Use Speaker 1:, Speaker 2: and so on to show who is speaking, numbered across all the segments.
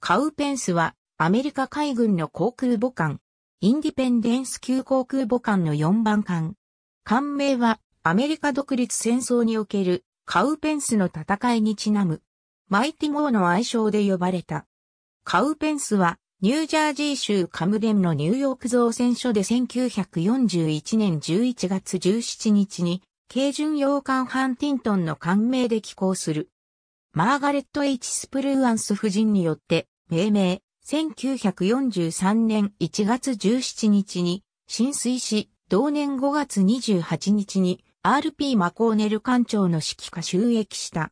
Speaker 1: カウペンスはアメリカ海軍の航空母艦、インディペンデンス級航空母艦の4番艦。艦名はアメリカ独立戦争におけるカウペンスの戦いにちなむ。マイティモーの愛称で呼ばれた。カウペンスはニュージャージー州カムデンのニューヨーク造船所で1941年11月17日に、軽巡洋艦ハンティントンの艦名で寄港する。マーガレット・ H・ スプルーアンス夫人によって命名、1943年1月17日に浸水し、同年5月28日に RP マコーネル艦長の指揮下収益した。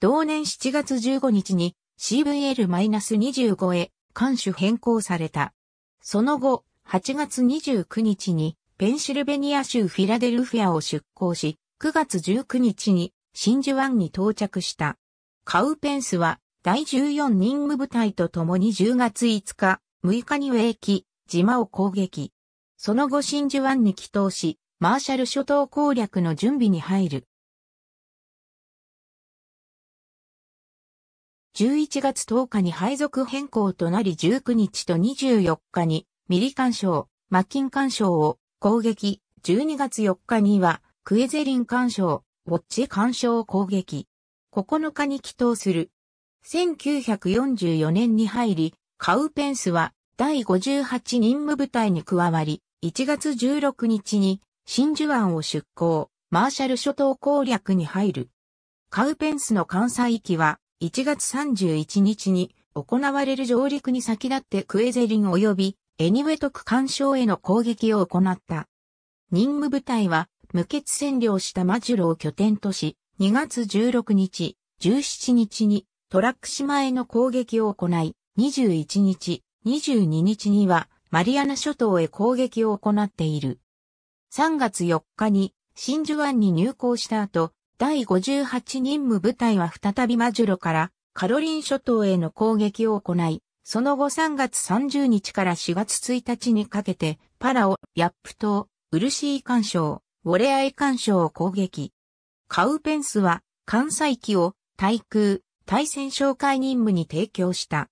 Speaker 1: 同年7月15日に CVL-25 へ艦種変更された。その後、8月29日にペンシルベニア州フィラデルフィアを出港し、9月19日に真珠湾に到着した。カウペンスは第14任務部隊と共に10月5日、6日にウ機、島を攻撃。その後真珠湾に帰投し、マーシャル諸島攻略の準備に入る。11月10日に配属変更となり19日と24日にミリ干渉、マッキン干渉を攻撃、12月4日にはクエゼリン干渉、ウォッチ干渉を攻撃、9日に帰投する。1944年に入り、カウペンスは第58任務部隊に加わり、1月16日に真珠湾を出港、マーシャル諸島攻略に入る。カウペンスの関西機は1月31日に行われる上陸に先立ってクエゼリン及びエニウェトク干渉への攻撃を行った。任務部隊は無血占領したマジュロを拠点とし、2月16日、17日にトラック島への攻撃を行い、21日、22日にはマリアナ諸島へ攻撃を行っている。3月4日に真珠湾に入港した後、第58任務部隊は再びマジュロからカロリン諸島への攻撃を行い、その後3月30日から4月1日にかけてパラオ、ヤップ島、ウルシー干渉、ウォレアイ干渉を攻撃。カウペンスは関西機を対空、対戦哨戒任務に提供した。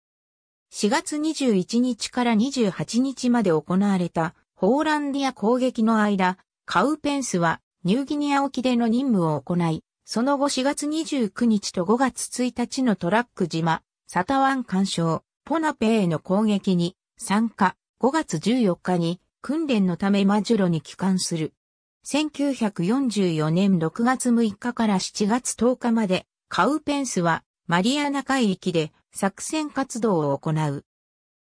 Speaker 1: 4月21日から28日まで行われたホーランディア攻撃の間、カウペンスはニューギニア沖での任務を行い、その後4月29日と5月1日のトラック島、サタワン干渉、ポナペへの攻撃に参加、5月14日に訓練のためマジュロに帰還する。1944年6月6日から7月10日まで、カウペンスはマリアナ海域で作戦活動を行う。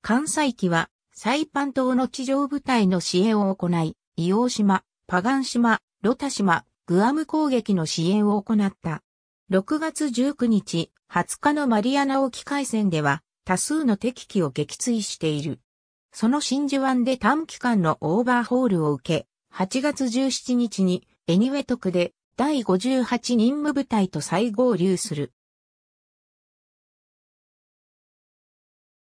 Speaker 1: 関西機はサイパン島の地上部隊の支援を行い、硫黄島、パガン島、ロタ島、グアム攻撃の支援を行った。6月19日、20日のマリアナ沖海戦では多数の敵機を撃墜している。その真珠湾で短期間のオーバーホールを受け、8月17日にエニウェトクで第58任務部隊と再合流する。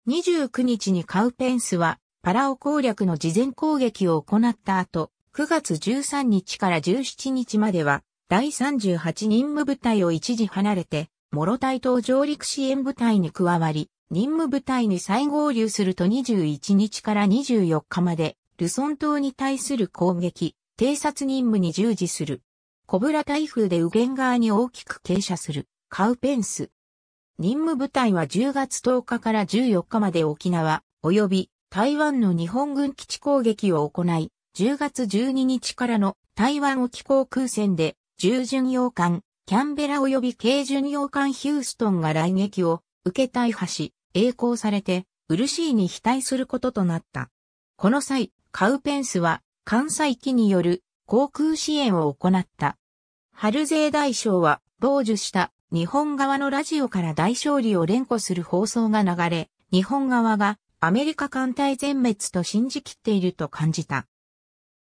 Speaker 1: 29日にカウペンスはパラオ攻略の事前攻撃を行った後、9月13日から17日までは第38任務部隊を一時離れて、モロタイ島上陸支援部隊に加わり、任務部隊に再合流すると21日から24日まで、ルソン島に対する攻撃、偵察任務に従事する。コブラ台風で右舷側に大きく傾斜する、カウペンス。任務部隊は10月10日から14日まで沖縄、及び台湾の日本軍基地攻撃を行い、10月12日からの台湾沖航空戦で、重巡洋艦、キャンベラ及び軽巡洋艦ヒューストンが来撃を受け大破し、栄光されて、ウルシーに非対することとなった。この際、カウペンスは関西機による航空支援を行った。ハルゼー大将は傍受した日本側のラジオから大勝利を連呼する放送が流れ、日本側がアメリカ艦隊全滅と信じきっていると感じた。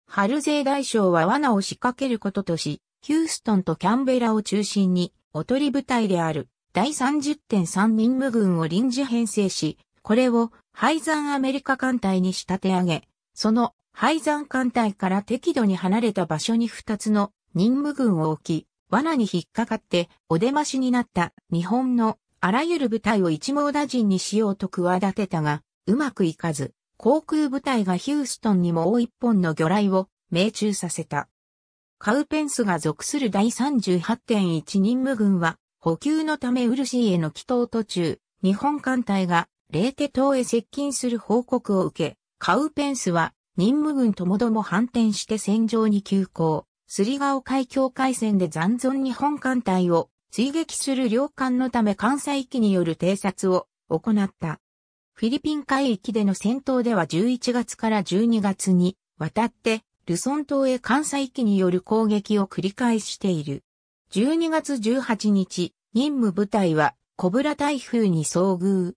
Speaker 1: ハルゼー大将は罠を仕掛けることとし、ヒューストンとキャンベラを中心に、おとり部隊である第30.3任務軍を臨時編成し、これを廃山アメリカ艦隊に仕立て上げ、その廃山艦隊から適度に離れた場所に2つの任務軍を置き、罠に引っかかってお出ましになった日本のあらゆる部隊を一網打尽にしようと企てたが、うまくいかず、航空部隊がヒューストンにもう一本の魚雷を命中させた。カウペンスが属する第38.1任務軍は、補給のためウルシーへの帰島途中、日本艦隊がレーテ島へ接近する報告を受け、カウペンスは任務軍ともども反転して戦場に急行、スリガオ海峡海戦で残存日本艦隊を追撃する領艦のため関西機による偵察を行った。フィリピン海域での戦闘では11月から12月に渡ってルソン島へ関西機による攻撃を繰り返している。12月18日、任務部隊はコブラ台風に遭遇。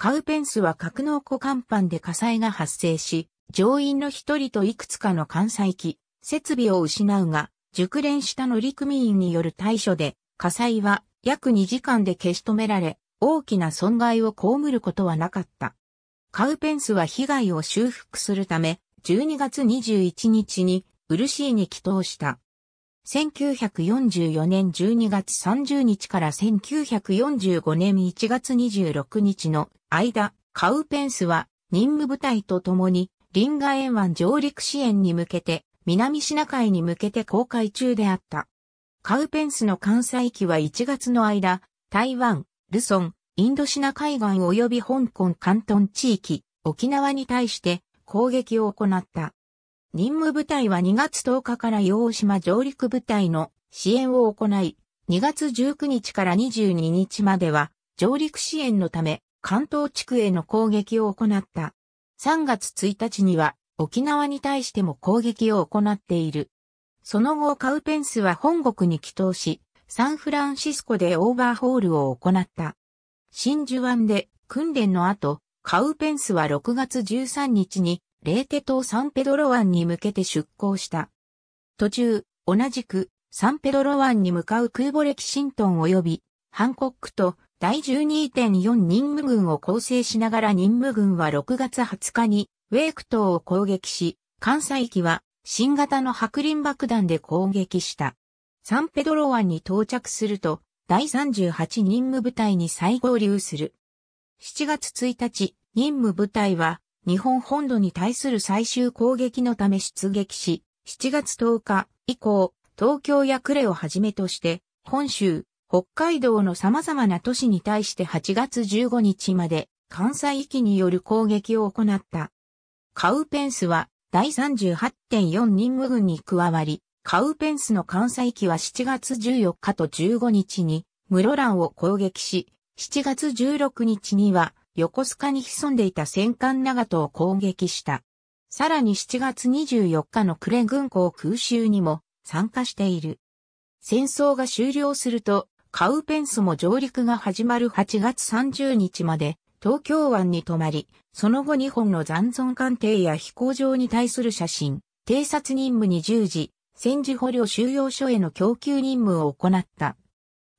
Speaker 1: カウペンスは格納庫甲板で火災が発生し、乗員の一人といくつかの関西機、設備を失うが、熟練した乗組員による対処で、火災は約2時間で消し止められ、大きな損害を被ることはなかった。カウペンスは被害を修復するため、12月21日にウルシーに帰島した。1944年12月30日から1945年1月26日の間、カウペンスは任務部隊と共にリンガ沿湾上陸支援に向けて南シナ海に向けて航海中であった。カウペンスの関西機は1月の間、台湾、ルソン、インドシナ海岸及び香港関東地域、沖縄に対して攻撃を行った。任務部隊は2月10日から洋島上陸部隊の支援を行い、2月19日から22日までは上陸支援のため関東地区への攻撃を行った。3月1日には沖縄に対しても攻撃を行っている。その後カウペンスは本国に帰島し、サンフランシスコでオーバーホールを行った。真珠湾で訓練の後、カウペンスは6月13日にレーテ島サンペドロ湾に向けて出港した。途中、同じくサンペドロ湾に向かう空母歴シントン及びハンコックと第12.4任務軍を構成しながら任務軍は6月20日にウェーク島を攻撃し、関西機は新型の白リン爆弾で攻撃した。サンペドロ湾に到着すると、第38任務部隊に再合流する。7月1日、任務部隊は日本本土に対する最終攻撃のため出撃し、7月10日以降、東京や呉をはじめとして、本州、北海道の様々な都市に対して8月15日まで関西域による攻撃を行った。カウペンスは第38.4任務軍に加わり、カウペンスの関西機は7月14日と15日に室蘭を攻撃し、7月16日には横須賀に潜んでいた戦艦長門を攻撃した。さらに7月24日の呉軍港空襲にも参加している。戦争が終了すると、カウペンスも上陸が始まる8月30日まで東京湾に泊まり、その後日本の残存艦艇や飛行場に対する写真、偵察任務に従事、戦時捕虜収容所への供給任務を行った。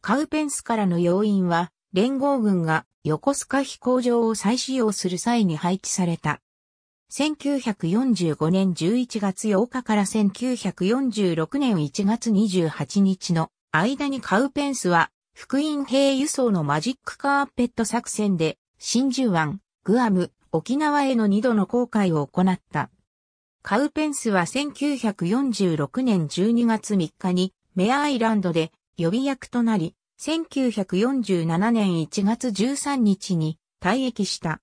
Speaker 1: カウペンスからの要員は、連合軍が横須賀飛行場を再使用する際に配置された。1945年11月8日から1946年1月28日の間にカウペンスは福音兵輸送のマジックカーペット作戦で真珠湾、グアム、沖縄への2度の航海を行った。カウペンスは1946年12月3日にメアアイランドで予備役となり、1947年1月13日に退役した。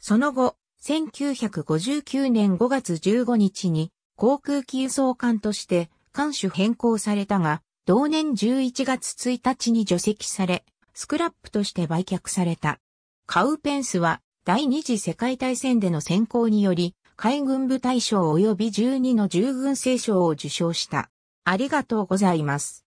Speaker 1: その後、1959年5月15日に航空機輸送艦として艦種変更されたが、同年11月1日に除籍され、スクラップとして売却された。カウペンスは第二次世界大戦での戦功により、海軍部大賞及び12の従軍聖賞を受賞した。ありがとうございます。